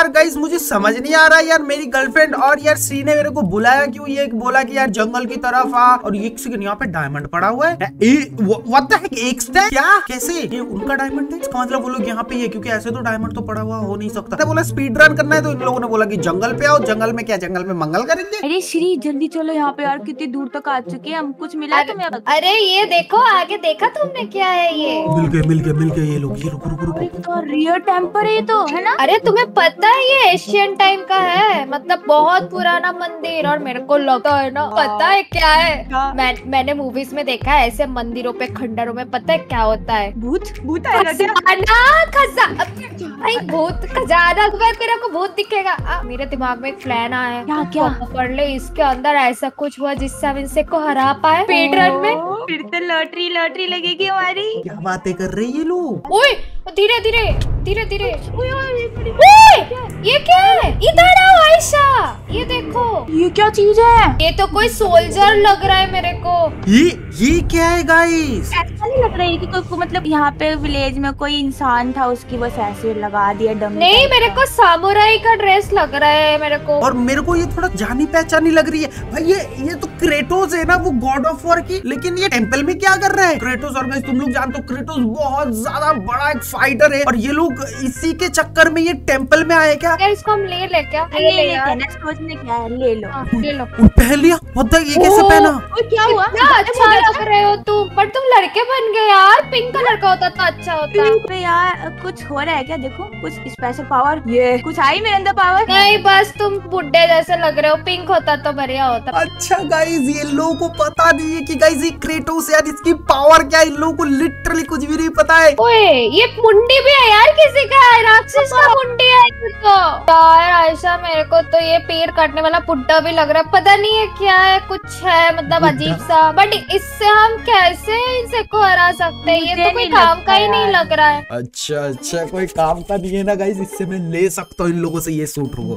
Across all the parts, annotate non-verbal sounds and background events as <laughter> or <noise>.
यार गाइस मुझे समझ नहीं आ रहा यार मेरी गर्लफ्रेंड और यार श्री ने मेरे को बुलाया क्यों? ये बोला कि यार जंगल की तरफ़ आ और एक सेकंड यहाँ पे डायमंड पड़ा हुआ है। व्हाट द एक क्या? कैसे? ये उनका डायमंड है इसका मतलब वो लोग यहाँ पे ही क्योंकि ऐसे तो डायमंड तो पड़ा हुआ हो नहीं सकता। तो बोला स्पीड रन करना है तो इन लोगों ने बोला की जंगल पे आओ। जंगल में क्या? जंगल में मंगल करेंगे। अरे श्री जल्दी चलो यहाँ पे यार कितनी दूर तक आ चुके हैं। हम कुछ मिला अरे- तुम्हें अरे ये देखो आगे देखा तुमने क्या है ये? मिल गए मिल गए मिल गए ये लोग ये रुको रुको रुको। तो रियर टेम्पर है ये तो है ना? अरे तुम्हें पता है ये एशियन टाइम का है। मतलब बहुत पुराना मंदिर और मेरे को लगता है ना पता है क्या है? मैं मैंने मूवीज़ में देखा है ऐसे मंदिरों पे खंडरों में पता है क्या होता है? भूत भूत खजाना भाई भूत खजाना तेरे को भूत दिखेगा। आ, मेरे दिमाग में एक प्लान आया है। क्या क्या? पकड़ ले इसके अंदर ऐसा कुछ हुआ जिससे हम इनसे को हरा पाए। स्पीड रन में? फिर तो लॉटरी लॉटरी लगेगी हमारी। क्या बातें कर रही है लोग? धीरे धीरे। धीरे धीरे। ये क्या? है इधर आओ आयशा। ये देखो। ये क्या चीज़ है? ये तो कोई सोल्जर लग रहा है मेरे को। ये ये क्या है गाइस ऐसा नहीं लग रहा है कि कोई को मतलब यहाँ पे विलेज में कोई इंसान था उसकी बस ऐसे लगा दिया डम नहीं मेरे को सामुराई का ड्रेस लग रहा है मेरे को। और मेरे को ये थोड़ा जानी पहचानी लग रही है। भाई ये ये तो क्रेटोस है ना वो गॉड ऑफ़ वॉर की। लेकिन ये टेंपल में क्या कर रहा है? क्रेटोस और तुम लोग जानते हो क्रेटोस बहुत ज़्यादा बड़ा एक फाइटर है। और ये लोग इसी के चक्कर में ये टेंपल में आए क्या? क्या इसको हम ले ले क्या? ले लेते हैं सोचने क्या है? ले लो। हाँ, ले लो। पहन लिया पता ये कैसे पहना? क्या हुआ? क्या अच्छा लग। रहे हो तुम पर तुम लड़के बन गए यार। पिंक कलर का होता तो अच्छा होता। पिंक पे यार कुछ हो रहा है क्या? देखो कुछ स्पेशल पावर ये। कुछ आई मेरे अंदर पावर नहीं बस तुम बुढ़े जैसे लग रहे हो। पिंक होता तो बढ़िया होता। अच्छा गाइस ये लोगों को पता नहीं है कि गाइस ये क्रेटोस यार इसकी पावर क्या है? इन लोगों को लिटरली कुछ भी नहीं पता है। ओए ये मुंडी भी है यार किसी का है? राक्षस का मुंडी है तो। यार आयशा मेरे को तो ये पेड़ काटने वाला पुड्डा भी लग रहा है। पता नहीं है क्या है कुछ है मतलब अजीब सा। बट इससे हम कैसे इनसे को हरा सकते हैं? ये तो कोई काम का ही नहीं लग रहा है। अच्छा अच्छा कोई काम का नहीं है ना गाइस इससे मैं ले सकता हूँ इन लोगों से ये सूट रुको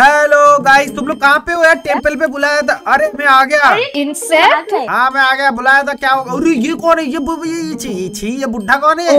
हेलो गाइस तुम लोग कहाँ पे हो यार? टेंपल पे बुलाया था। अरे मैं आ गया। इनसे हाँ मैं आ गया। बुलाया था क्या होगा? अरे ये कौन है? ये ये ये बुढ़ा कौन है।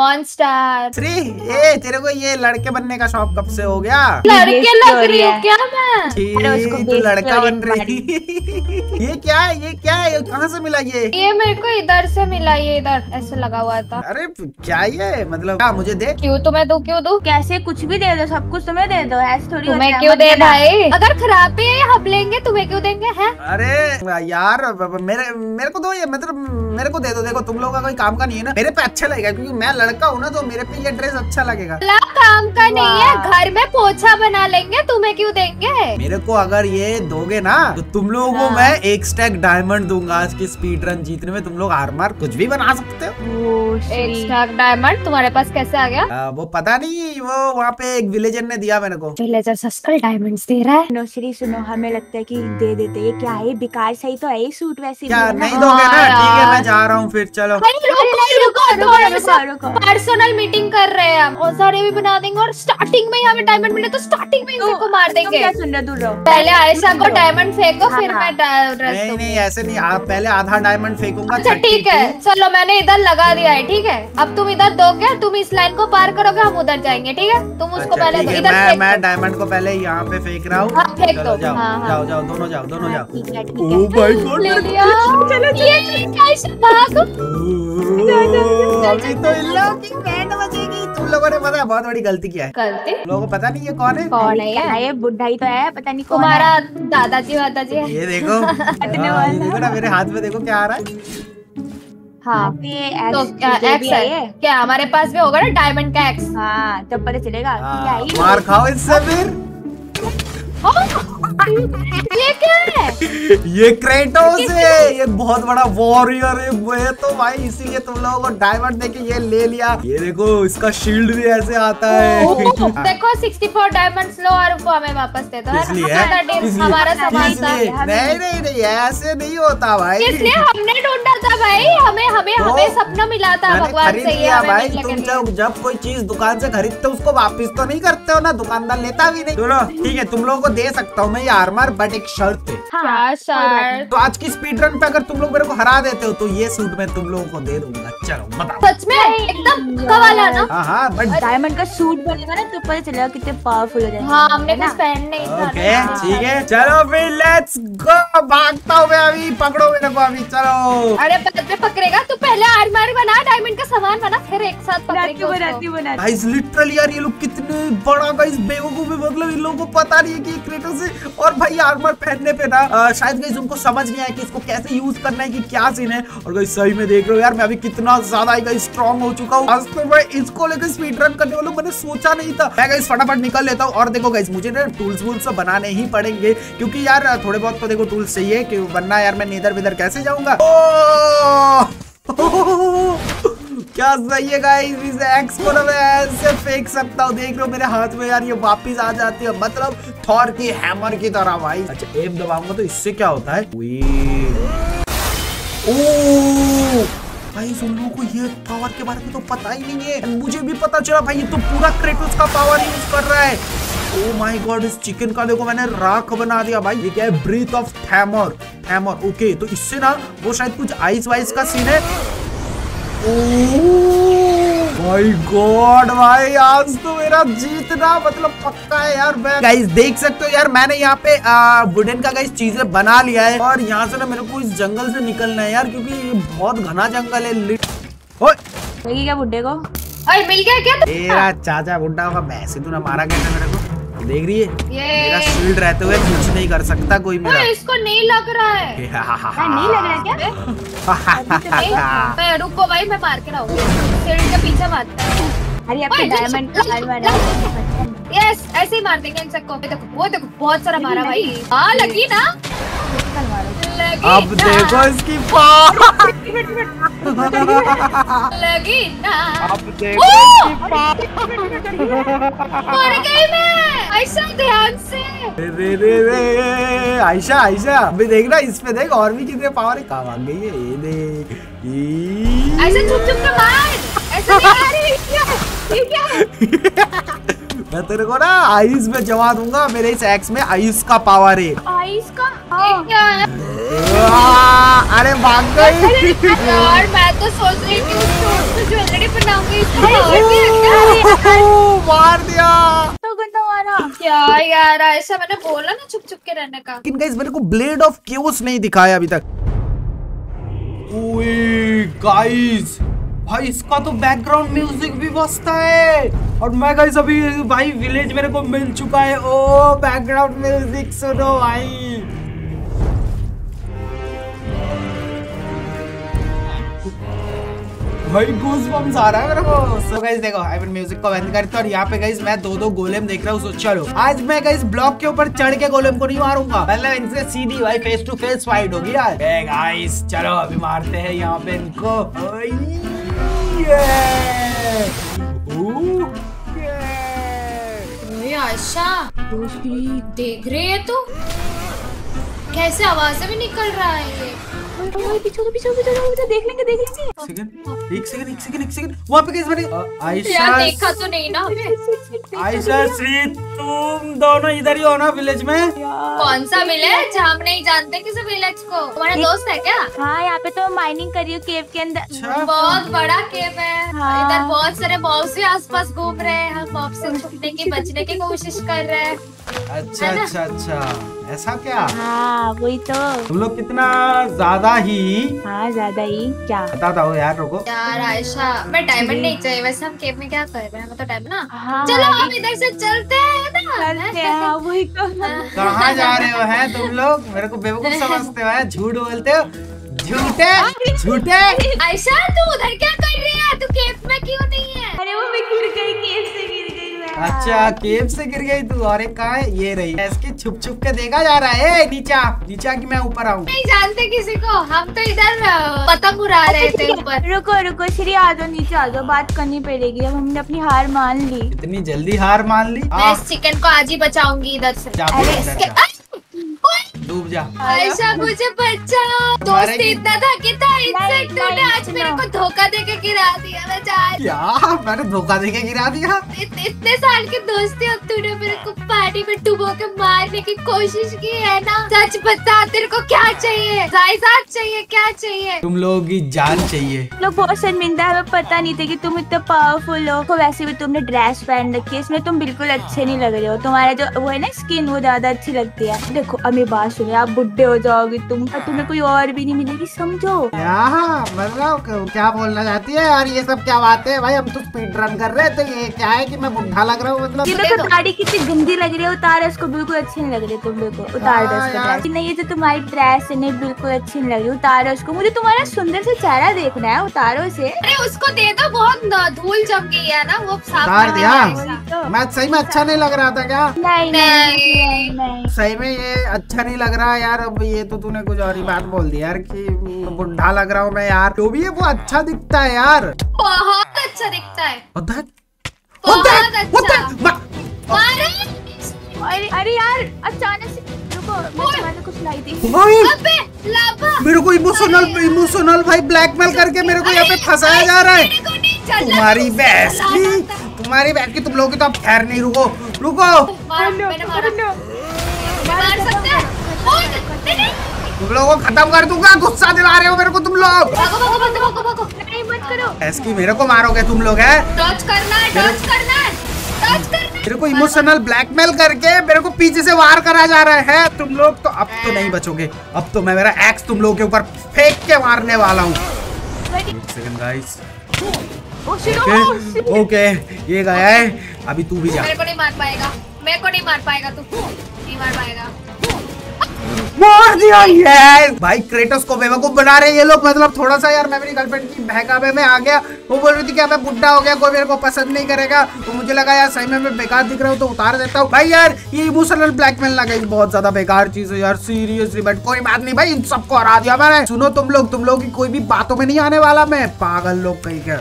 मॉन्स्टर श्री ए तेरे को ये लड़के बनने का शौक कब से हो गया? लड़के ये लग रही हूँ। क्या मैं? अरे उसको तू लड़का बन रही <laughs> ये क्या है? ये क्या है? कहाँ से मिला ये? ये मेरे को इधर से मिला ये इधर ऐसे लगा हुआ था। अरे क्या ये? मतलब क्या मुझे दे क्यों तुम्हें दू क्यों दू? कैसे? कुछ भी दे दो सब कुछ तुम्हें दे दो। ऐसे थोड़ी तुम्हें क्यों दे भाई? अगर खराब भी है हम लेंगे। तुम्हें क्यों देंगे हैं? अरे यार मेरे मेरे को दो ये मतलब मेरे को दे दो। देखो तुम लोगों का कोई काम का नहीं है ना। मेरे पे अच्छा लगेगा क्योंकि मैं लड़का हूँ ना तो मेरे पे ये ड्रेस अच्छा लगेगा। काम का नहीं है घर में पोछा बना लेंगे तुम्हें क्यों देंगे? मेरे को अगर ये दोगे ना तो तुम लोगों को हाँ। मैं एक स्टैक डायमंड दूँगा आज की स्पीड रन जीतने में। तुम लोग हार मार कुछ भी बना सकते हो। एक स्टैक डायमंड तुम्हारे पास कैसे आ गया? आ, वो पता नहीं वो वहाँ पे एक विलेजर ने दिया मेरे को। विलेजर सस्कल डायमंड्स दे रहा है। सुनो सुनो हमें लगता है की दे देते ये क्या है बेकार सही तो है सूट वैसे है। नहीं दोगे ना? हाँ ठीक है मैं जा रहा हूँ फिर चलो। अरे रुको रुको। रुको। पर्सनल मीटिंग कर रहे हैं हम। और सारे भी बना देंगे और स्टार्टिंग में ही हमें डायमंड मिले तो स्टार्टिंग में इनको मार देंगे। क्या सुन रहे दूर रहो। पहले आयशा को डायमंड फेंको हाँ, फिर हाँ। मैं ड्रेस नहीं नहीं ऐसे नहीं आप पहले आधा डायमंड फेंकूँगा अच्छा ठीक है। चलो मैंने इधर लगा दिया है ठीक है। अब तुम इधर दोगे तुम इस लाइन को पार करोगे हम उधर जाएँगे ठीक है? तुम उसको अच्छा, पहले इधर मैं फेंक मैं डायमंड को पहले यहाँ पे फेंक रहा हूँ हाँ, फेंक दो। जाओ हाँ, हाँ। जाओ जाओ दोनों जाओ दोनों जाओ। है ठीक ओ है माय गॉड ले लिया। <laughs> ये आयशा भागो अभी तो बैंड बजेगी। तुम लोगों ने पता है बहुत बड़ी गलती किया है। गलती? लोगों को पता नहीं ये कौन है? कौन है क्या ये? ये बुढ़ा ही तो है पता नहीं तुम्हारा दादाजी वादाजी है। ये देखो। <laughs> हाँ, ये देखो ना मेरे हाथ में देखो क्या आ रहा है। हाँ। तो एक्स है क्या हमारे पास भी होगा ना डायमंड का एक्स हाँ तब पता चलेगा ही मार खाओ इससे फिर। ये क्या है? ये क्रेटोस है। ये बहुत बड़ा वॉरियर है ये तो भाई इसीलिए तुम लोगों को डायमंड देके ये ले लिया। ये देखो इसका शील्ड भी ऐसे आता है। देखो 64 डायमंड्स लो और वो हमें वापस दे दो। हमारा सामान नहीं नहीं नहीं ऐसे नहीं होता भाई। इसलिए हमने ढूंढा था भाई? तो सपना मिला था भगवान से ये लिया भाई तुम लिए। जब जब कोई चीज़ दुकान से खरीदते हो उसको वापस तो नहीं करते हो ना? दुकानदार लेता भी नहीं। चलो ठीक है तुम लोगों को दे सकता हूँ मैं ये आर्मर बट एक शर्त पे। हाँ तो आज की स्पीड रन पे अगर तुम लोग मेरे को हरा देते हो तो ये सूट मैं तुम लोगों को दे दूँगा। चलो बताओ। सच में? एकदम पक्का वाला ना? हाँ हाँ बट डायमंड का सूट बनेगा ना तो पता चलेगा कितने पावरफुल हो जाएँगे हाँ हमने कुछ पहन नहीं ओके ठीक है। चलो फिर लेट्स गो भागता हूँ अभी पकड़ो मेरे को अभी चलो। अरे पकड़ेगा तू पहले आर्मर बना डायमंड का सामान बना फिर एक साथ बनाती हूँ बनाती हूँ बनाती गाइस लिटरली यार ये लोग कितने बड़ा गाइस बेवकूफ़ है मतलब इन लोगों को पता नहीं है कि क्रेटोस है और भाई आर्मर पहनने पे ना शायद गाइस उनको समझ नहीं आया कि इसको कैसे यूज़ करना है कि क्या सीन है। और गाइस सही में देख रहे हो यार मैं अभी कितना ज़्यादा गाइस स्ट्रांग हो चुका हूँ। आज तो मैं इसको लेकर स्पीड रन करने वाला मैंने सोचा नहीं था। मैं गाइस फटाफट निकल लेता हूँ। और देखो गाइस मुझे ना टूल्स वूल्स सब बनाने ही पड़ेंगे क्योंकि यार थोड़े बहुत तो देखो टूल्स चाहिए कि वरना यार मैं इधर विधर कैसे जाऊँगा? ओह! क्या सही है गाइस इस एक्स को ना मैं ऐसे फेंक सकता हूँ। देख लो मेरे हाथ में यार ये वापस आ जाती है। मतलब थॉर की हैमर की तरह भाई। अच्छा एम दबाऊँगा तो इससे क्या होता है? भाई, उन लोगों को ये पावर के बारे में तो पता ही नहीं है। मुझे भी पता चला, भाई, ये तो पूरा क्रेटोस का पावर यूज़ कर रहा है। ओ माय गॉड इस चिकन का देखो, मैंने राख बना दिया, भाई। ये क्या है? ब्रीथ ऑफ़ थैमर थैमर ओके तो इससे ना, वो शायद कुछ आइस वाइस का सीन है। माय गॉड भाई आज तो मेरा जीतना मतलब पक्का है यार मैं गाइस देख सकते हो यार मैंने यहाँ पे वुडन का गाइस चीज़ें बना लिया है और यहाँ से ना मेरे को इस जंगल से निकलना है यार क्योंकि ये बहुत घना जंगल है क्या बुड्ढे को। अरे मिल गया क्या? तेरा चाचा बुड्ढा होगा वैसे तू ना मारा कैसे मेरे को? देख रही है? मेरा शील्ड रहते हुए कुछ नहीं कर सकता कोई मेरा। इसको नहीं लग रहा है। <laughs> हाँ, नहीं लग रहा क्या? <laughs> रुको भाई मैं मार के रहूँगी। सीढ़ी के पीछे मारता है। अरे आपके ओए, डायमंड यस ऐसे ही मार देंगे इन सबको। देखो वो देखो बहुत सारा मारा भाई। हाँ लगी ना? लगी अब ना, देखो इसकी <laughs> लगी ना? अब देखो इसकी मर गई मैं! रे रे रे आयशा आयशा अभी देख ना इस पे देख और भी कितने पावर है। कहा भाग गई है? ये देख। ऐसे चुप चुप के मार। ऐसे नहीं आ रही। क्या ये क्या है? <laughs> मैं तेरे को ना आइस में जमा दूँगा मेरे इस एक्स में आइस का पावर है। आइस का? है। अरे भाग गई। यार मैं तो सोच रही थी पे ज्वेलरी बनाऊँगी ओह, मार दिया। तो क्या यार ऐसा मैंने बोला ना चुप चुप के रहने का। लेकिन गाइस मेरे को ब्लेड ऑफ़ क्यूस नहीं दिखाया अभी तक। ओए गाइस भाई, इसका तो बैकग्राउंड म्यूज़िक भी बसता है। और मैं गाइस अभी भाई विलेज मेरे को मिल चुका है। ओ बैकग्राउंड म्यूज़िक सुनो भाई। भाई आ रहा है मेरे को। सो गाइस देखो म्यूज़िक को बंद करते और यहाँ पे गाइस मैं दो दो गोलेम देख रहा हूँ चलो। आज मैं गाइस ब्लॉक के ऊपर चढ़ के गोलेम को नहीं मारूँगा। मतलब इनसे सीधी भाई फेस टू फेस फाइट होगी यार। गाइस चलो, अभी मारते हैं यहाँ पे इनको। आयशा देख रहे है तू? कैसे आवाज़ भी निकल रहा है ये? पीछे तो पीछे पीछे पीछे देख लेंगे देख लेंगे सेकंड एक सेकंड एक सेकंड एक सेकंड वहाँ पे कैसे बने आयशा देखा तो नहीं ना आयशा श्री तुम दोनों इधर ही हो ना विलेज में कौन सा विलेज हम नहीं जानते किसी विलेज को तुम्हारा दोस्त है क्या हाँ यहाँ पे तो माइनिंग करी हो केव के अंदर। अच्छा। बहुत बड़ा केव है। इधर बहुत सारे मॉब्स भी आसपास घूम रहे हैं। हम मॉब से छुपने की बचने की कोशिश कर रहे हैं। अच्छा अच्छा अच्छा। ऐसा क्या? हाँ वही तो। तुम लोग कितना ज़्यादा ही हाँ ज़्यादा ही। क्या? बताता हो यार रुको। यार आयशा मैं डायमंड नहीं चाहिए। वैसे हम केव में क्या कर रहे हैं? हमें तो डायमंड ना। हाँ चलो हम इधर से चलते हैं ना? चलते हैं हाँ वही तो। कहाँ जा रहे हो हैं तुम लोग? मेरे को बेवकूफ़ समझते हो झूठ बोलते हो? झूठे झूठे। आयशा तू उधर क्या कर रही है? तू केव में क्यों नहीं है? अरे वो मैं गिर गई केव से। अच्छा केव से गिर गई तू और एक कहाँ है? ये रही। इसके छुप छुप के देखा जा रहा है। नीचा नीचा की मैं ऊपर आऊँ? नहीं जानते किसी को हम तो इधर पतंग उड़ा रहे थे ऊपर। रुको रुको श्री आ जाओ नीचे आ जाओ बात करनी पड़ेगी। अब हमने अपनी हार मान ली। इतनी जल्दी हार मान ली? मैं इस चिकन को आज ही बचाऊँगी इधर से। अरे डूब जा। आयशा मुझे बचाओ। दोस्ती इतना था कि था नहीं, तूने आज मेरे को धोखा देके गिरा दिया मैं क्या? मैंने धोखा देके गिरा दिया? इत, इतने साल की दोस्ती अब तूने मेरे को पानी में डुबो के मारने की कोशिश की है ना? सच बता तेरे को क्या चाहिए? जायदाद चाहिए क्या चाहिए? तुम लोगों की जान चाहिए। लोग बहुत शर्मिंदा है पता नहीं था कि तुम इतने पावरफुल हो। तो वैसे भी तुमने ड्रेस पहन रखी है इसमें तुम बिल्कुल अच्छे नहीं लग रहे हो। तुम्हारा जो वो है ना स्किन वो ज़्यादा अच्छी लगती है। देखो अमी बात सुनो आप बुढ़े हो जाओगे तुम। और तुम्हें कोई और भी नहीं मिलेगी समझो। क्या मतलब क्या बोलना चाहती है यार ये सब क्या बात है? भाई हम तो स्पीड रन कर रहे हैं तो ये क्या है कि मैं बुढ़ा लग रहा हूँ ये मतलब देखो देखो। कितनी गंदी लग रही है उतार इसको बिल्कुल अच्छी नहीं लग रही तुम बिल्कुल उतार दो हाँ नहीं ये जो तुम्हारी ड्रेस है नहीं बिल्कुल अच्छी नहीं लग रही उतारो उसको मुझे तुम्हारा सुंदर से चेहरा देखना है उतारो इसे। अरे उसको दे दो बहुत धूल जम गई है ना वो साफ़ उतार दिया? तो। मैं सही में अच्छा नहीं लग रहा था क्या? नहीं नहीं। नहीं, नहीं। सही में ये अच्छा नहीं लग रहा है यार अब ये तो तूने कुछ और ही बात बोल दी यार कि बुढ़ा लग रहा हूँ मैं यार। जो भी है वो अच्छा दिखता है यार। बहुत अच्छा दिखता है? बहुत अच्छा। अरे अरे यार अचानक से रुको मैं कुछ लाई थी अबे मेरे को इमोशनल इमोशनल भाई ब्लैकमेल करके मेरे को यहाँ पे फंसाया जा रहा है। तुम्हारी बहस की। तुम्हारी बहस की तुम लोग की तो अब खैर नहीं रुको। रुको मार मैंने मारा मार सकते हैं ओए, नहीं नहीं तुम लोगों को खत्म कर दूँगा गुस्सा दिला रहे हो मेरे को तुम लोग। भागो भागो भागो भागो भागो। नहीं मत करो। बहस मेरे को मारोगे तुम लोग है? डॉज करना करना करना मेरे को इमोशनल ब्लैकमेल करके मेरे को पीछे से वार करा जा रहा है। तुम लोग तो अब तो नहीं बचोगे। अब तो मैं मेरा एक्स तुम लोगों के ऊपर फेंक के मारने वाला हूँ। सेकंड गाइस ओके ओके ये गया है। अभी तू भी जा। मेरे को नहीं मार पाएगा मेरे को नहीं मार पाएगा तू। नहीं मार पाएगा। मार दिया यस भाई क्रेटोस को बेवकूफ़ बना रहे हैं ये लोग। मतलब थोड़ा सा यार मैं मेरी गर्लफ्रेंड की बहकावे में आ गया। वो बोल रही थी कि मैं बुढ़ा हो गया, कोई मेरे को पसंद नहीं करेगा। तो मुझे लगा यार, सही में मैं बेकार दिख रहा हूँ तो उतार देता हूँ। भाई यार, ये इमोशनल ब्लैकमेल गई बहुत ज़्यादा बेकार चीज़ है यार सीरियसली बट कोई बात नहीं भाई, इन सबको हरा दिया मैंने। सुनो तुम लोग तुम लोग की कोई भी बातों में नहीं आने वाला मैं। पागल लोग कहीं के।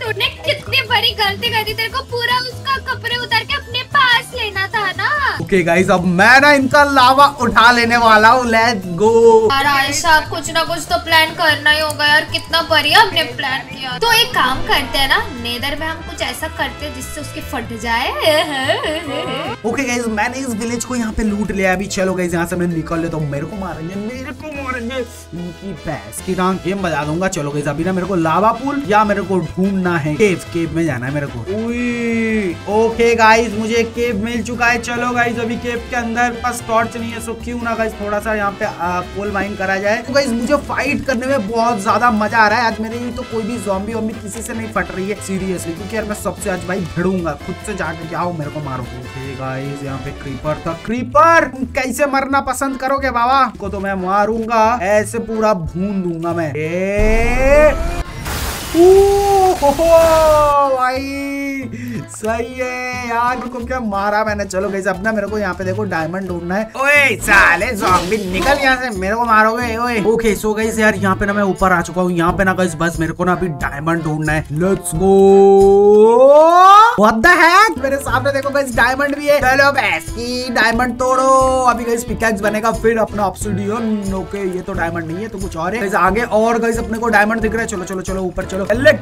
तूने कितनी बड़ी गलती कर दी। तेरे को पूरा उसका कपड़े उतार के अपने पास लेना था ना। ओके गाइस अब मैं ना इनका लावा उठा लेने वाला हूँ। लेट्स गो यार आयशा कुछ ना कुछ तो प्लान करना ही होगा यार। कितना बढ़िया हमने प्लान किया। तो एक काम करते हैं ना नेदर में हम कुछ ऐसा करते हैं जिससे उसकी फट जाए। ओके गाइस मैंने इस विलेज को यहाँ पे लूट लिया अभी चलो गाइस यहाँ से मैं निकल लेता हूँ मेरे को मारेंगे मेरे को मारेंगे। इनकी भैंस की टांग। गेम बजा दूँगा। चलो गाइस अभी ना मेरे को लावा पूल या मेरे को ढूंढना है। केव केव में जाना है मेरे को। ओके गाइस मुझे केव मिल चुका है। चलो गाइस अभी केव के अंदर बस टॉर्च नहीं है सो क्यों ना गाइस थोड़ा सा यहाँ पे कोल माइन करा जाए। तो गाइस मुझे फाइट करने में बहुत ज़्यादा मज़ा आ रहा है। आज मेरे लिए तो कोई भी जॉम्बी वॉम्बी किसी से नहीं फट रही है सीरियसली क्योंकि यार मैं सबसे आज भाई भिड़ूँगा। खुद से जाकर के आओ मेरे को मारो। गाइस यहाँ पे क्रीपर था। क्रीपर कैसे मरना पसंद करोगे बाबा? को तो मैं मारूँगा। ऐसे पूरा भून दूँगा मैं। ए! हो, भाई सही है यार को क्या मारा मैंने। चलो गई अपना मेरे को यहाँ पे देखो डायमंड ढूंढना है। ओए साले ज़ॉम्बी निकल यहाँ से मेरे को मारोगे ओए। ओके सो गई यार यहाँ पे ना मैं ऊपर आ चुका हूँ। यहाँ पे ना गई बस मेरे को ना अभी डायमंड ढूंढना है। Let's go what the heck मेरे सामने देखो गाइस डायमंड भी है। चलो बस की डायमंड तोड़ो। अभी गाइस पिकैक्स बनेगा फिर अपना ऑब्सिडियन ओके ये तो डायमंड नहीं है तो कुछ और है। आगे और गाइस अपने को डायमंड दिख रहा है। चलो चलो चलो ऊपर चलो। अल्ले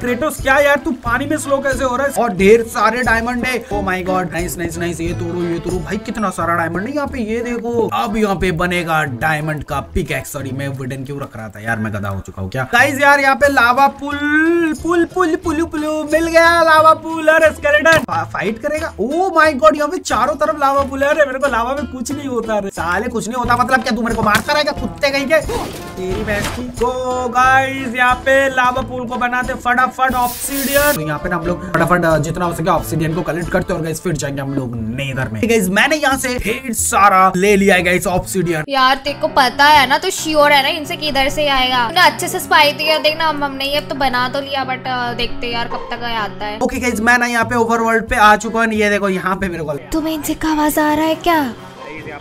क्या यार, तू पानी में स्लो कैसे हो रहा है? और ढेर सारे डायमंड है। ओ my god nice nice nice ये तोड़ो ये तोड़ो। भाई, कितना सारा डायमंड है यहाँ पे, ये देखो। अब यहाँ पे बनेगा डायमंड का पिकैक्स सॉरी मैं वुडन क्यों रख रहा था? यार, मैं गदा हो चुका हूँ, क्या? गाइस यार, यहाँ पे लावा पुल पुल पुल पुल पुल मिल गया लावा पुल और स्केलेटन फाइट करेगा? ओ माय गॉड यहाँ पे चारों तरफ़ लावा पुल है। अरे, मेरे को लावा में कुछ नहीं होता। रे साले, कुछ नहीं होता। मतलब क्या तू मेरे को मारता रहेगा कुत्ते कहीं के? <gasps> तेरी भैंस की। तो गाइस यहाँ पे लावा पुल को बनाते फटाफट ऑब्सीडियन तो यहाँ पे हम लोग फटाफट जितना हो सके ऑब्सीडियन को कलेक्ट करते और फिर जाएँगे हम लोग नेदर में। गाइस मैंने यहाँ से ढेर सारा ले लिया है गाइस ऑब्सीडियन यार तेरे को पता है ना तो श्योर है ना इनसे किधर से आएगा। तूने अच्छे से स्पाई दिया देखना हम हमने ये तो बना तो लिया बट देखते यार कब तक आता है। ओके गाइस मैं ना यहाँ पे ओवरवर्ल्ड पे आ चुका हूँ ये देखो यहाँ पे मेरे को तुम्हें इनसे आवाज़ आ रहा है क्या?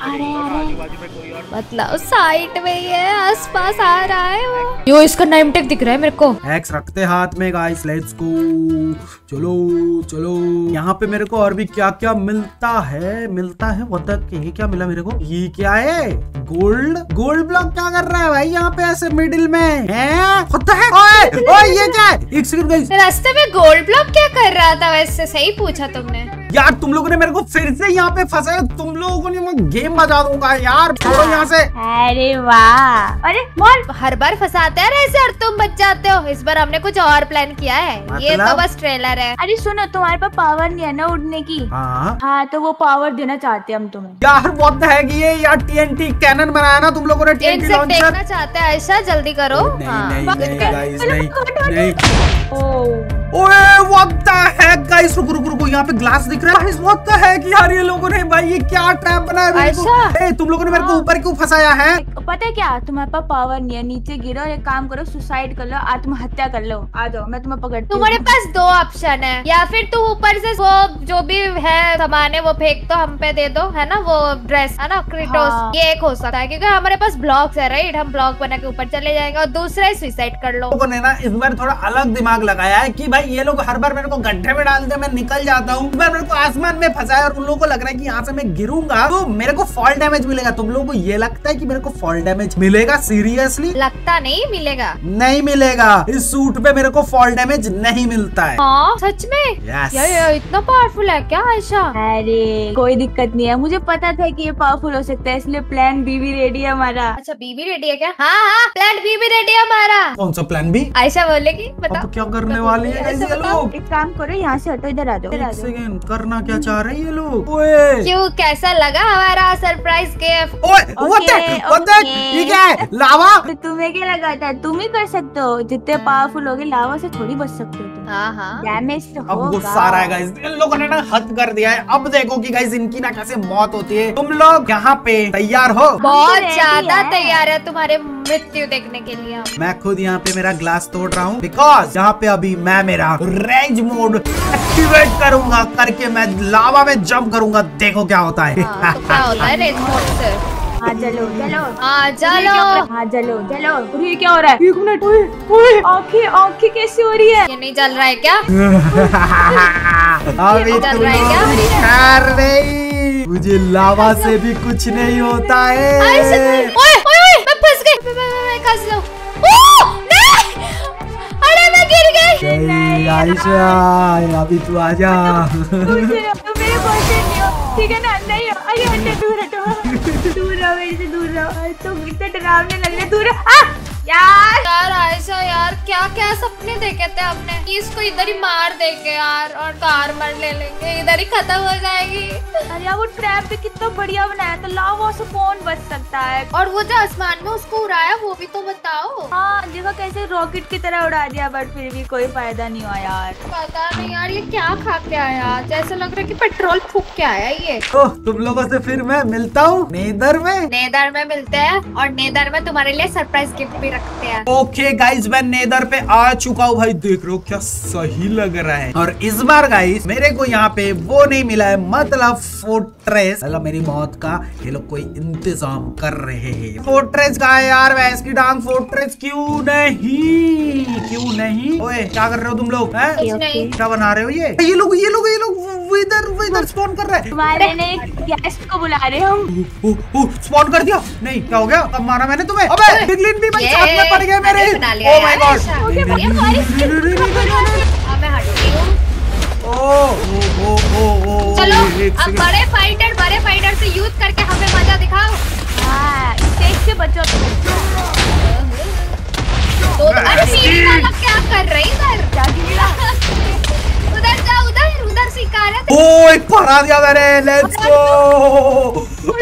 अरे अरे मतलब साइड में ही है आस पास आ रहा है वो। यो इसका नेम टेग दिख रहा है मेरे को। एक्स रखते हाथ में गाइस लेट्स गो चलो चलो। यहाँ पे मेरे को और भी क्या क्या मिलता है? मिलता है वो तक ये क्या मिला मेरे को? ये क्या है? गोल्ड गोल्ड ब्लॉक क्या कर रहा है भाई यहाँ पे ऐसे मिडिल में? हैं? होता है ओए ओए ये क्या है? एक सेकंड गाइस रास्ते में गोल्ड ब्लॉक क्या कर रहा था? वैसे सही पूछा तुमने। यार तुम लोगों ने मेरे को फिर से यहाँ पे फंसाया। तुम लोगों को मैं गेम बजा दूँगा यार। छोड़ो यहाँ से। अरे वाह। अरे मोर हर बार फंसाते हैं ऐसे और तुम बच जाते हो। इस बार हमने कुछ और प्लान किया है। मतलब? ये तो मतलब? बस ट्रेलर है। अरे सुनो तुम्हारे पास पावर नहीं है ना उड़ने की? हाँ। हाँ तो वो पावर देना चाहते हैं हम तुम्हें। यार बहुत है कि ये यार टीएनटी कैनन बनाया ना तुम लोगों ने टीएनटी देखना चाहते हैं ऐसा जल्दी करो। नहीं हाँ। नहीं बाकी नहीं चलो, नहीं हटो, नहीं। ओ। ओए व्हाट द हेक गाइस रुको रुको रुको यहाँ पे ग्लास दिख रहा है। गाइस व्हाट द हेक यार ये लोगों ने भाई ये क्या ट्रैप बनाया मेरे को? ए तुम लोगों ने मेरे को हाँ। ऊपर क्यों फंसाया है? पता है क्या? तुम्हारे पास पावर नहीं है। नीचे गिरो और एक काम करो सुसाइड कर लो आत्महत्या कर लो। आ जाओ मैं तुम्हें पकड़ती हूँ तुम्हारे पास दो ऑप्शन है। या फिर तुम ऊपर से वो जो भी है सामान है वो फेंक दो हम पे दे दो है ना? वो ड्रेस है ना? क्रिटोस हाँ। ये एक हो सकता है क्योंकि हमारे पास ब्लॉक्स है राइट हम ब्लॉक बना के ऊपर चले जाएँगे और दूसरा सुसाइड कर लो। ने ना इस बार थोड़ा अलग दिमाग लगाया है कि भाई ये लोग हर बार मेरे को गड्ढे में डालते हैं, मैं निकल जाता हूँ। बार मेरे को आसमान में फंसाया और उन लोगों को लग रहा है कि यहाँ से मैं गिरूँगा। तो मेरे को फॉल डैमेज मिलेगा। तुम लोगों को ये लगता है की मेरे को फॉल डैमेज मिलेगा सीरियसली लगता नहीं मिलेगा। नहीं मिलेगा। इस सूट पे मेरे को फॉल डैमेज नहीं मिलता है। हाँ सच में? Yes. यार यार इतना पावरफुल है क्या आयशा? अरे कोई दिक्कत नहीं है। मुझे पता था कि ये पावरफुल हो सकता है इसलिए प्लान बी भी रेडी है हमारा। अच्छा बीबी रेडी है क्या? हाँ हाँ प्लान बीबी रेडी है हमारा। कौन सा प्लान भी आयशा बोलेगी बताओ। क्या करने वाली हैं? ऐसे ये लोग। एक काम करो यहाँ से हटो इधर आ जाओ। इधर एक सेकेंड करना क्या चाह रहे हैं ये लोग? क्यों कैसा लगा हमारा सरप्राइज़ गिफ्ट. ये क्या है लावा। तो तुम्हें क्या लगा था? तुम ही कर सकते हो। जितने पावरफुल होगे लावा से थोड़ी बच सकते हो तुम। हाँ हाँ। डैमेज तो अब गुस्सा आ रहा है गाइस इन लोगों ने ना हद कर दिया है। अब देखो कि गाइस इनकी ना कैसे मौत होती है। तुम लोग यहाँ पे तैयार हो। बहुत ज़्यादा तैयार है तुम्हारे मृत्यु देखने के लिए मैं खुद यहाँ पे मेरा ग्लास तोड़ रहा हूँ। बिकॉज़ यहाँ पे अभी मैं मेरा रेंज मोड एक्टिवेट करूँगा करके मैं लावा में जंप करूँगा देखो क्या होता है। हाँ, तो क्या होता है रेड मोड से? हाँ चलो। चलो। हाँ चलो। हाँ चलो। चलो। ये क्या हो रहा है? एक मिनट। ओए ओए। आँखें आँखें कैसी हो रही है? ये नहीं चल रहा है क्या? <laughs> अभी चल रहा है क्या? खैर नहीं। मुझे लावा से भी कुछ नहीं होता है ओए ओए ओए मैं फंस गई मैं खस लो अरे मैं गिर गई। आयशा अभी तू आ जा हो। ठीक है ना? नहीं अरे दूर दूर हटो। दूर रहो मेरे से दूर रहो। तुम इतने डरावने लग रहे दूर। आ! यार। यार आयशा यार क्या क्या सपने देखे थे हमने इसको इधर ही मार देंगे यार और कार मर ले लेंगे इधर ही खत्म हो जाएगी। अरे यार वो ट्रैप भी कितना बढ़िया बनाया था। लावा से कौन बच सकता है। और वो जो आसमान में उसको उड़ाया वो भी तो बताओ। हाँ देखो कैसे रॉकेट की तरह उड़ा दिया बट फिर भी कोई फ़ायदा नहीं हुआ यार। पता नहीं यार ये क्या खा के आया? जैसे लग रहा है की पेट्रोल फूक के आया ये। तो तुम लोगों से फिर मैं मिलता हूँ? नेदर में? नेदर में मिलते हैं और नेदर में तुम्हारे लिए सरप्राइज़ गिफ्ट भी रखते हैं। ओके गाइस मैं नेदर पे आ चुका हूँ। भाई देख रहे हो क्या सही लग रहा है। और इस बार गाइस मेरे को यहाँ पे वो नहीं मिला है मतलब फोर्ट्रेस मतलब मेरी मौत का ये लोग कोई इंतज़ाम कर रहे हैं। फोर्ट्रेस का है यार वैस की डांग फोर्ट्रेस क्यों नहीं? क्यों नहीं? ओए क्या कर रहे हो तुम लोग क्या बना रहे हो ये? ये लोग ये लोग ये लोग वो इधर वो इधर स्पॉन कर रहे हैं। तुम्हारे ने गेस्ट को बुला रहे हम ओ, ओ, स्पॉन कर दिया। नहीं क्या हो गया? कब मारा मैंने तुम्हें। अबे बिगलिन भी भाई साथ में पड़ गए मेरे। ओ माय गॉड अब मैं हटती हूँ ओ ओ ओ ओ चलो अब बड़े फाइटर बड़े फाइटर से यूज़ करके हमें मज़ा दिखाओ। हाँ स्टेज से बचो तो। अरे क्या कर रही इधर? क्या गिरा ओ एक पढ़ा दिया मैंने लेट्स गो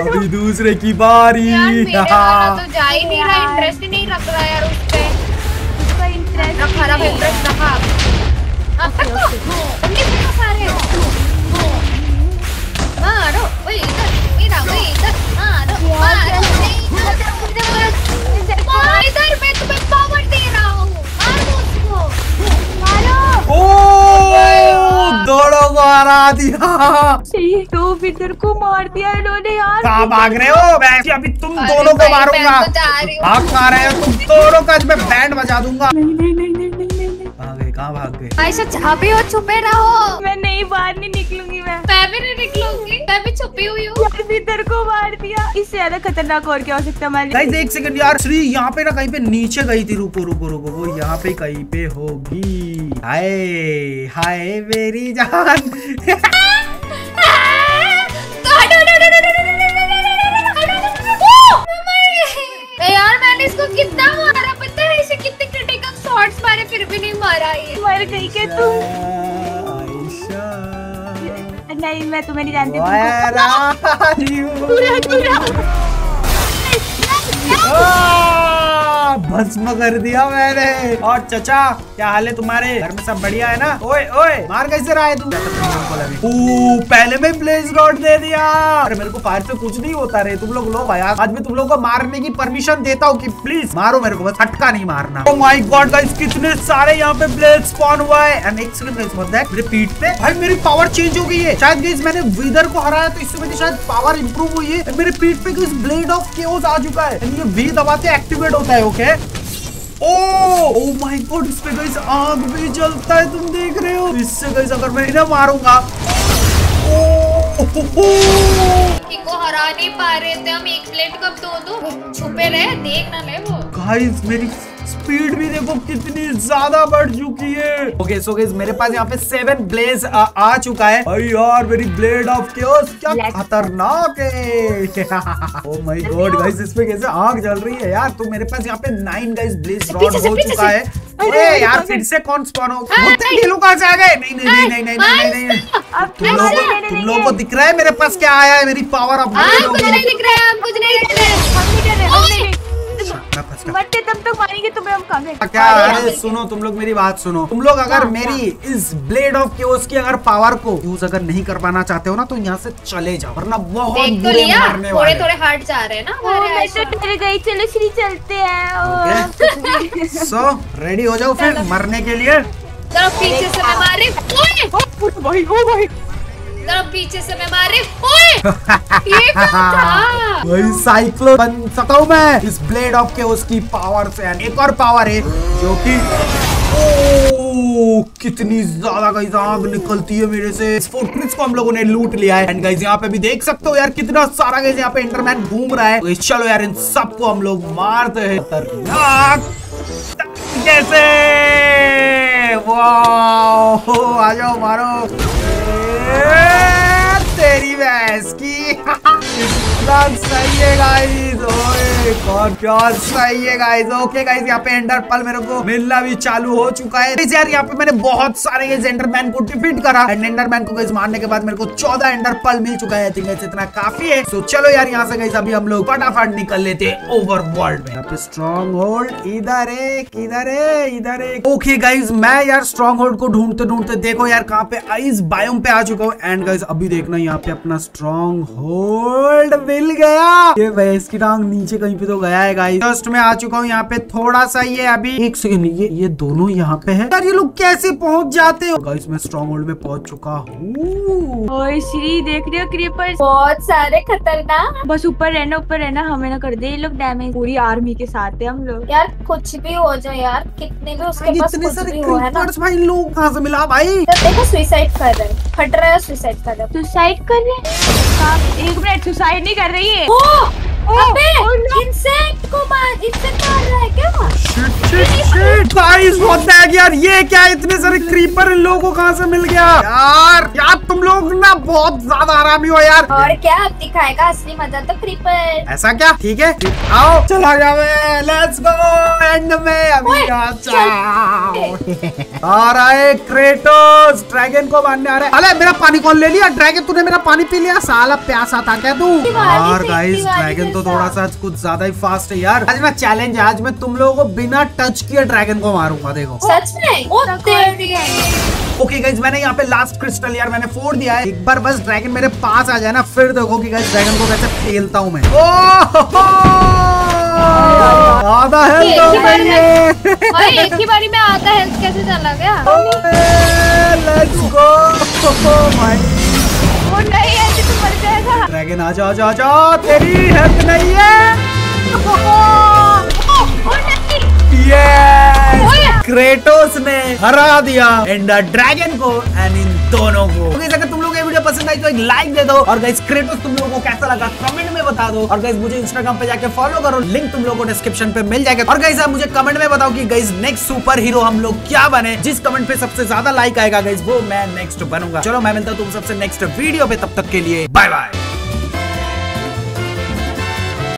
अभी दूसरे की बारी। यार मेरे वाला तो जा ही नहीं रहा इंटरेस्ट ही नहीं रख रहा यार उस पे। उसका इंटरेस्ट रखा खराब इंटरेस्ट रखा। हाँ, रखो। तुमने कितना सारे मारो वही इधर मेरा वही इधर। मारो मारो नहीं, इधर, इधर, इधर। मारो, इधर मैं तुम्हें पावर दे रहा हूँ मारो मारो ओ दोनों को हरा दिया। तो विदर को मार दिया इन्होंने यार। कहाँ भाग रहे हो? मैं अभी तुम दोनों को मारूँगा। भाग कहाँ रहे हो? तुम दोनों का मैं बैंड बजा दूँगा। नहीं नहीं नहीं नहीं नहीं नहीं नहीं। भाग गए? कहाँ भाग गए? आयशा जहाँ हो छुपे रहो। मैं नहीं बाहर नहीं निकलूँगी मैं। मैं भी नहीं निकलूँगी। मैं भी छुपी हुई हूँ। यार को मार दिया। इससे ज़्यादा खतरनाक और क्या हो सकता है हमारे एक सेकंड यार श्री यहाँ पे ना कहीं पे नीचे गई थी। रुको रुको रुको वो यहाँ पे कहीं पे होगी। हाय हाय मेरी जान। यार मैंने इसको कितना मारा पता है? इसे कितने क्रिटिकल शॉट्स मारे फिर भी नहीं मारा ये। मर गई क्या तुम नहीं मैं तुम्हें नहीं जानती? पूरा पूरा भस्म कर दिया मैंने। और चचा, क्या हाल है तुम्हारे? घर में सब बढ़िया है ना? ओए ओए, मार कैसे रहा है तू पहले में ब्लेज रॉड दे दिया। अरे, मेरे को फायर से कुछ नहीं होता रे। तुम लोग लो भाई। आज मैं तुम लोग को मारने की परमिशन देता हूँ कि प्लीज़ मारो मेरे को। बस हटका नहीं मारना। ओ माय गॉड गाइस कितने सारे यहाँ पे ब्लेड स्पॉन हुआ है। एंड एक सेकंड गाइस व्हाट दैट मेरे पीठ पे। भाई, मेरी पावर चेंज हो गई है। शायद गाइस मैंने वीदर को हराया तो इससे मेरी शायद पावर इंप्रूव हुई है। मेरे पीठ पे गाइस ब्लेड ऑफ़ केओस आ चुका है। ये वी दबाते एक्टिवेट होता है okay oh oh my god इस पे गाइस आग भी जलता है तुम देख रहे हो? इससे गाइस अगर मैं इन्हें मारूँगा ओ, ओ, ओ, इनको हरा नहीं पा रहे थे हम एक प्लेट कब दो दो? छुपे रहे देख ना ले वो। गाइस मेरी स्पीड भी देखो कितनी ज़्यादा बढ़ चुकी है। ओके सो गाइस मेरे पास यहाँ पे सेवन ब्लेज आ, आ चुका है। अरे यार मेरी ब्लेड ऑफ़ केओस क्या खतरनाक है। ओ माय गॉड गाइस इसमें कैसे आग जल रही है यार? तो मेरे पास यहाँ पे नाइन गाइस ब्लेज रॉड हो चुका है। अरे, यार फिर से कौन स्पॉन हो? ये लोग कहाँ से आ गए? नहीं नहीं नहीं नहीं नहीं नहीं नहीं। तुम लोगों को तुम लोगों को दिख रहा है मेरे पास क्या आया है? मेरी पावर हाँ हो कुछ गई नहीं दिख रहा है हम कुछ नहीं दिख रहे हम नहीं कर रहे हम नहीं। गया। मरते तब तक मारेंगे तुम्हें हम कहाँ गए? क्या अरे सुनो तुम लोग मेरी बात सुनो। तुम लोग अगर मेरी इस ब्लेड ऑफ़ केओस की अगर पावर को यूज़ अगर नहीं कर पाना चाहते हो ना तो यहाँ से चले जाओ वरना बहुत तो बुरे मरने थोड़े वाले थोड़े हट जा रहे हैं ना। तो गई चलो श्री चलते हैं सो रेडी हो जाओ फिर मरने के लिए? जरा पीछे से मैं मारे ओए! ओ भाई ओ भाई। पीछे से मैं मारे, ओए! ये क्या था? <laughs> वही साइक्लोन बन सकता हूँ मैं। इस ब्लेड ऑफ़ की पावर से। एक और पावर है, जो कि कितनी ज़्यादा गाइस आग निकलती है मेरे से। फोर्ट्रेस को हम लोगों ने लूट लिया है। एंड गाइस यहाँ पे भी देख सकते हो यार, कितना सारा गाइस यहाँ पे इंटरमैन घूम रहा है। तो चलो यार, इन सबको हम लोग मारते हैं। आ जाओ, मारो। तेरी भैंस की। <laughs> सही मेरे को भी चालू हो चुका है यार यहाँ पे मैंने बहुत सारे मारने के बाद मेरे को 14 एंडर पल मिल चुका है इतना काफ़ी है चलो यार यहाँ से अभी हम लोग फटाफट निकल लेते हैं ओवर वर्ल्ड में यहाँ पे स्ट्रॉन्ग होल्ड इधर एक, इधर है इधर एक। ओके गाइस मैं यार स्ट्रॉन्ग होल्ड को ढूंढते ढूंढते देखो यार कहाँ पे आइस बायोम पे आ चुका हूँ। एंड गाइस अभी देखना यहाँ पे अपना स्ट्रॉन्ग होल्ड मिल गया। ये भैंस की टांग नीचे कहीं पे तो गया है गाइस जस्ट मैं आ चुका हूँ यहाँ पे थोड़ा सा ये अभी एक सेकंड ये ये दोनों यहाँ पे है। यार ये लोग कैसे पहुँच जाते हो? गाइस मैं स्ट्रॉन्ग होल्ड में पहुँच चुका हूँ। ओए श्री देख रही हो क्रीपर्स बहुत सारे खतरनाक। बस ऊपर रहना ऊपर रहना हमें ना कर दे ये लोग डैमेज पूरी आर्मी के साथ है हम लोग। यार कुछ भी हो जाए यार कितने भी उसके पास कुछ सारे भी हो है ना? भाई लोग कहाँ से मिला भाई? देखो सुसाइड कर रहे हैं। फट रहा है सुसाइड कर रहे सुसाइड कर रहे हैं एक मिनट सुसाइड नहीं कर रही है। ओ अबे इंसेक्ट को मार इंसेक्ट मार रहा है क्या? Shit, shit, shit. Guys, what the heck यार? ये क्या इतने सारे क्रीपर इन लोगों को कहाँ से मिल गया? यार यार तुम लोग ना बहुत ज़्यादा आरामी हो यार। और क्या अब दिखाएगा असली मज़ा तो क्रीपर ऐसा क्या? ठीक है। आओ चला जावे। लेट्स गो एंड में। अभी आ आ रहा है क्रेटोस ड्रैगन को मारने आ रहा है। अरे मेरा पानी कौन ले लिया? ड्रैगन तूने मेरा पानी पी लिया? साला प्यासा था क्या तू? से- गाइस ड्रैगन तो थोड़ा सा कुछ ज़्यादा ही फास्ट है यार। आज ना चैलेंज है आज मैं तुम लोगों को बिना टच किए ड्रैगन को मारूँगा देखो। सच में? ओके गाइज़ मैंने यहाँ पे लास्ट क्रिस्टल यार मैंने फोड़ दिया है। एक बार बस ड्रैगन मेरे पास आ जाए ना फिर देखो कि गाइज़ ड्रैगन को कैसे फेलता हूँ मैं। आधा हेल्थ एक ही बार में- भाई एक बारी में आधा हेल्थ कैसे चला गया? लेट्स गो नहीं है मर जाएगा ड्रैगन आ जा तेरी हेल्थ नहीं है। क्रेटोस ने हरा दिया एंड ड्रैगन को एंड इन दोनों को। अगर तुम लोग पसंद आई तो एक लाइक दे दो। और गाइस क्रेटोस तुम लोगों को कैसा लगा कमेंट में बता दो। और गाइस मुझे इंस्टाग्राम पे जाके फॉलो करो। लिंक तुम लोगों को डिस्क्रिप्शन पे मिल जाएगा। और गाइस आप मुझे कमेंट में बताओ कि गाइस नेक्स्ट सुपर हीरो हम लोग क्या बने। जिस कमेंट पे सबसे ज़्यादा लाइक आएगा गाइस वो मैं नेक्स्ट बनूँगा। चलो, मैं मिलता हूँ तुम सबसे नेक्स्ट वीडियो पे। तब तक के लिए बाय बाय